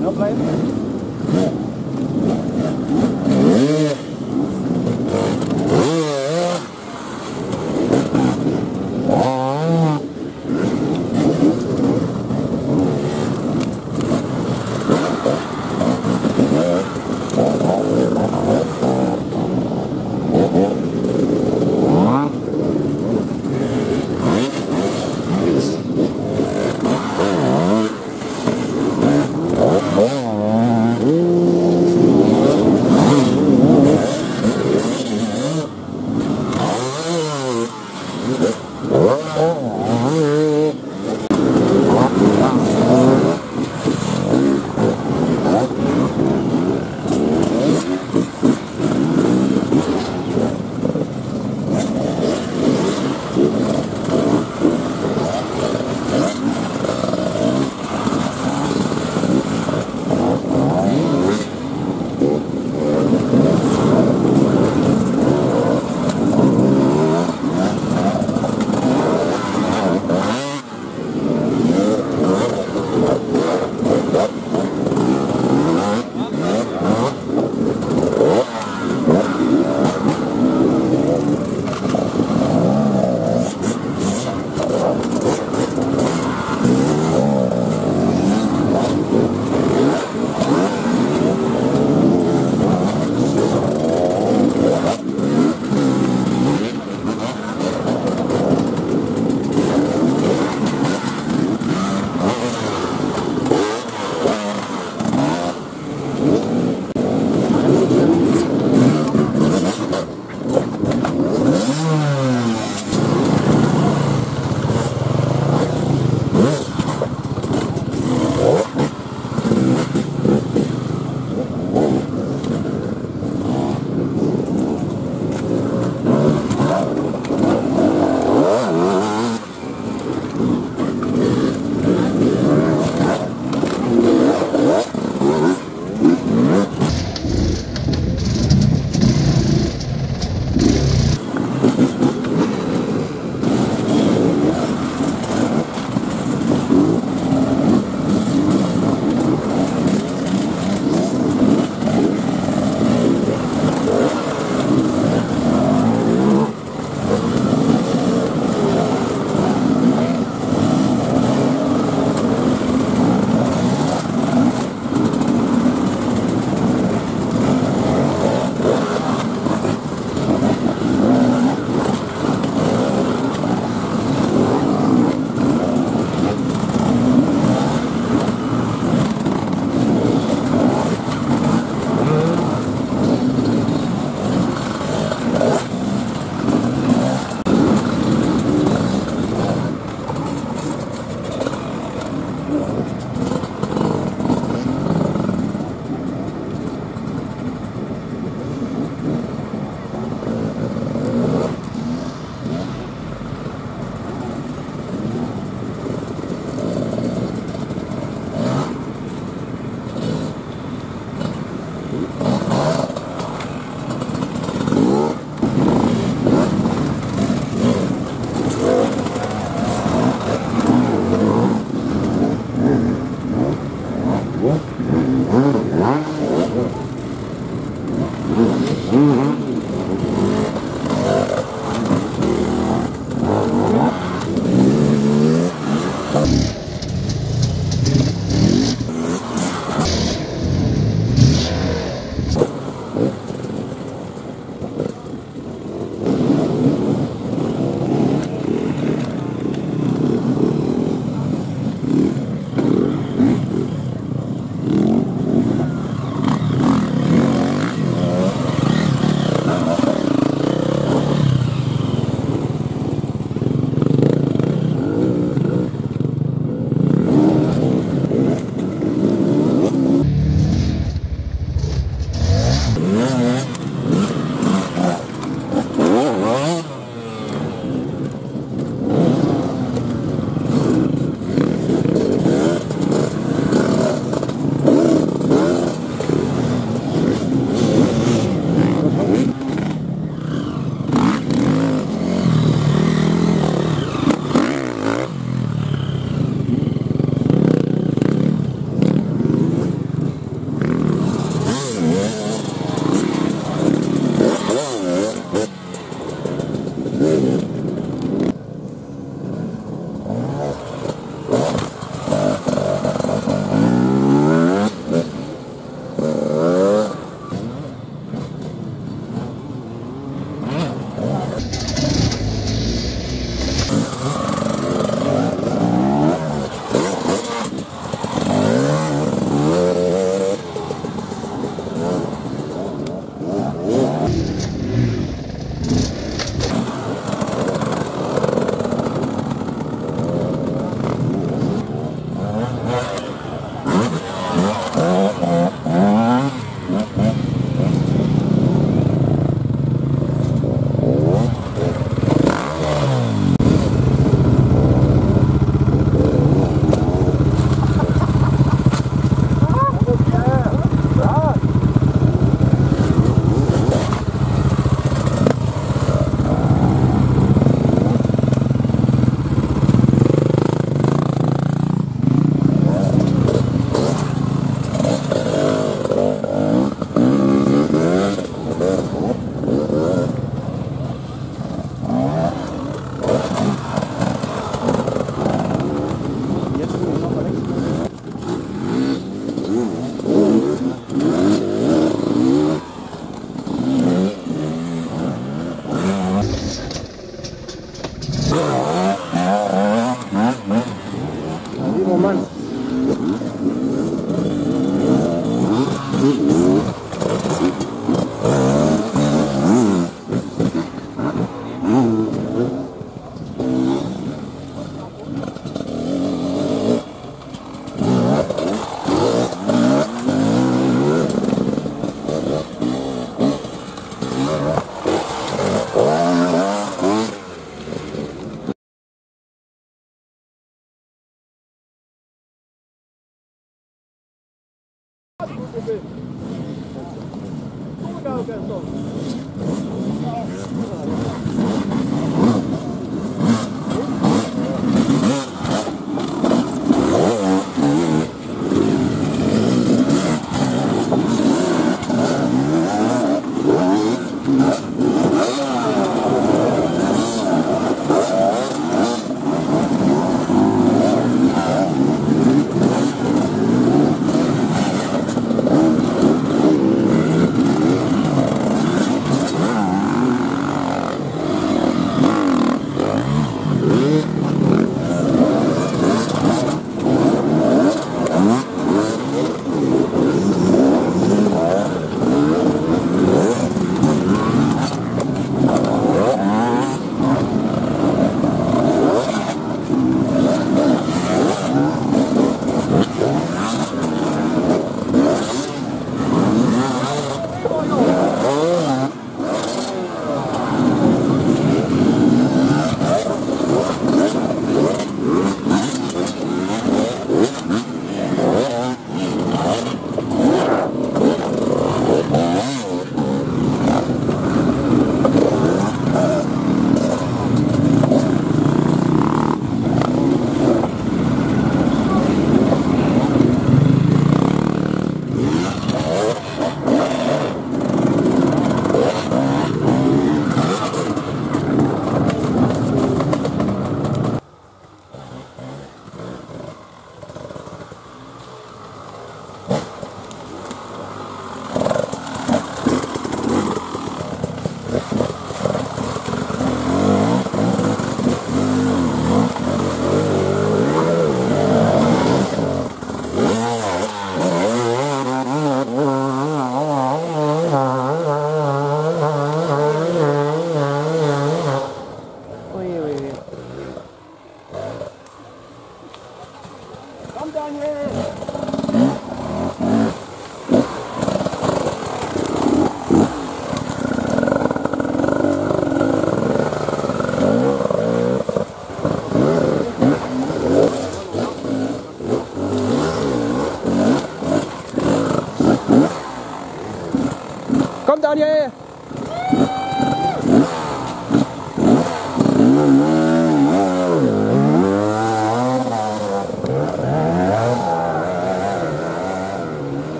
Snel blijven.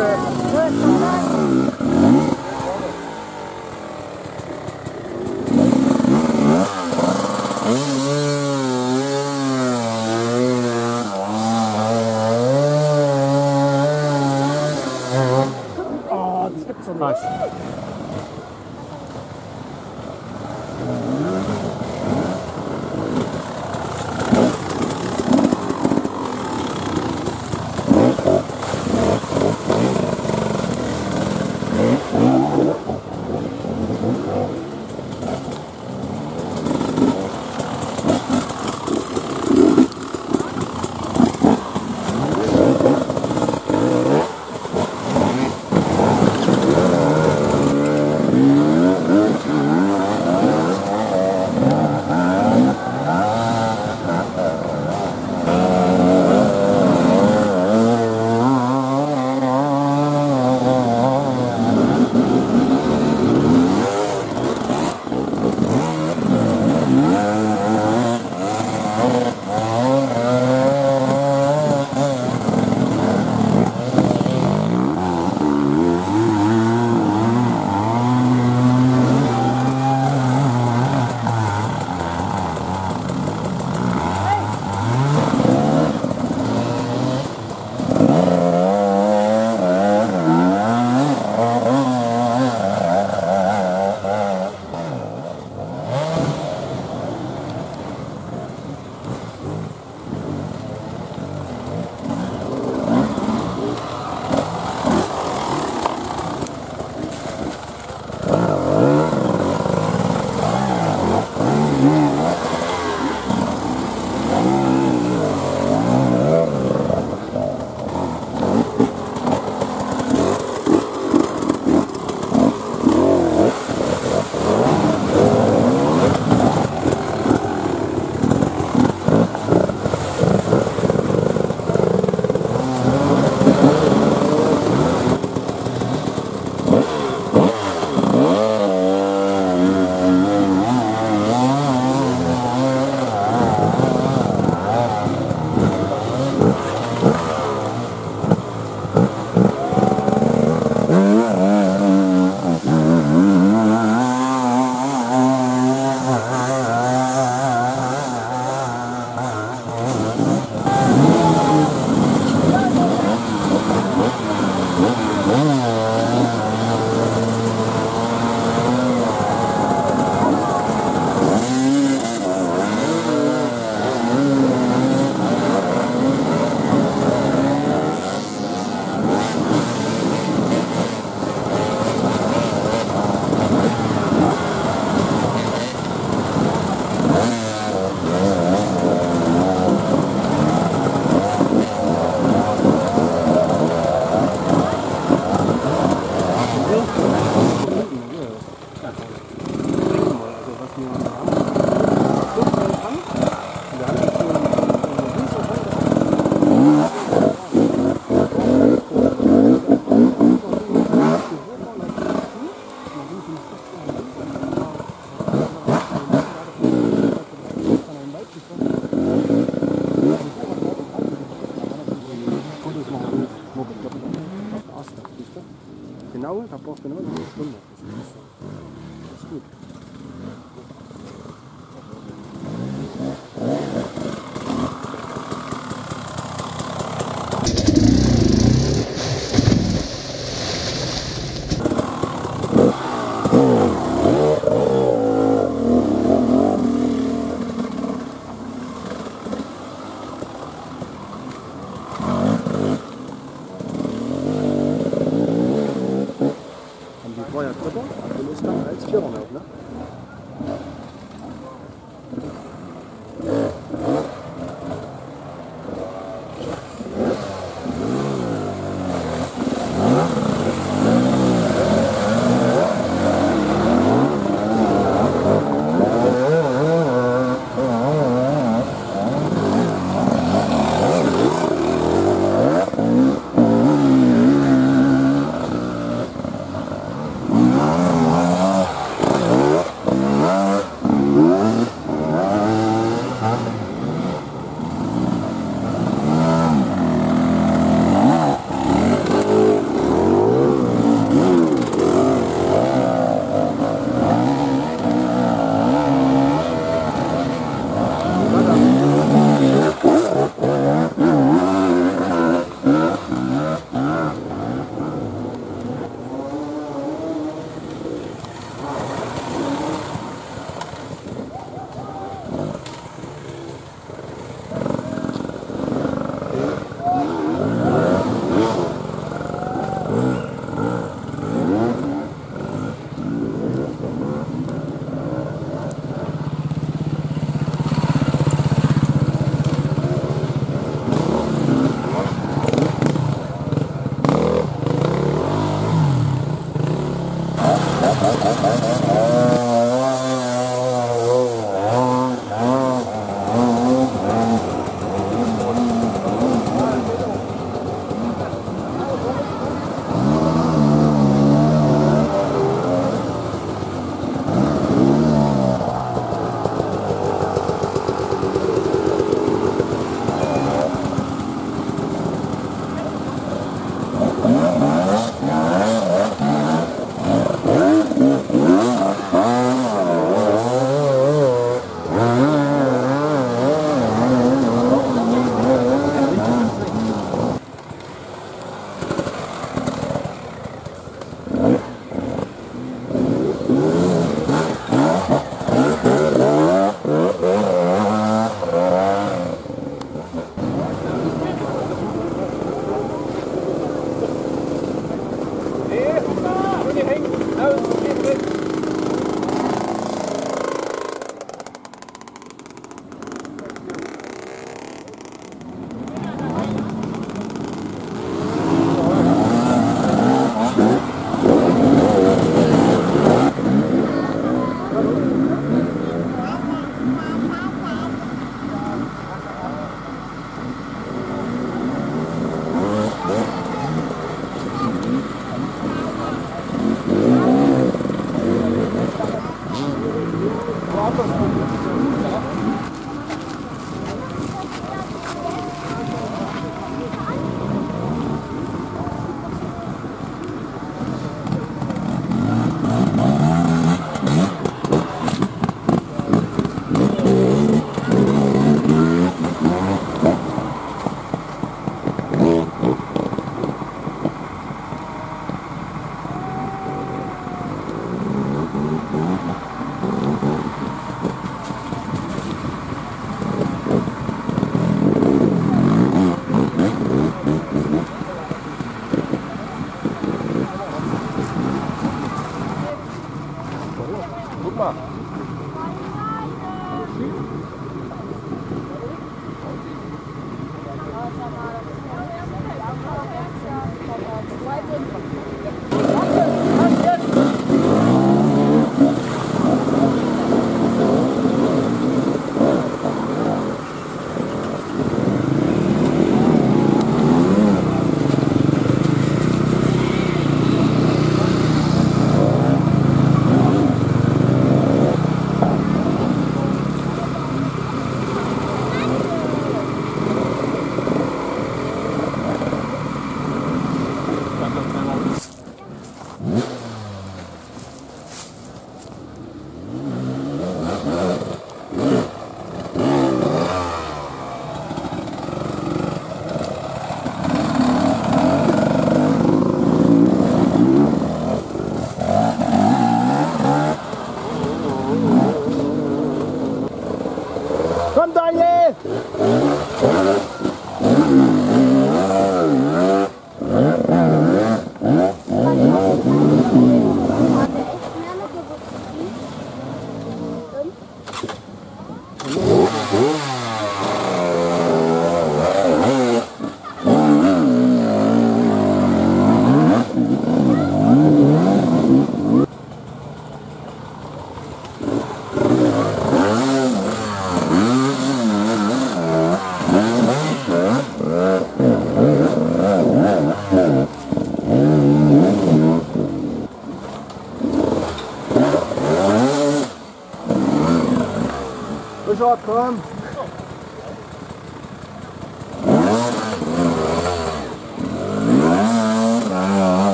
Thank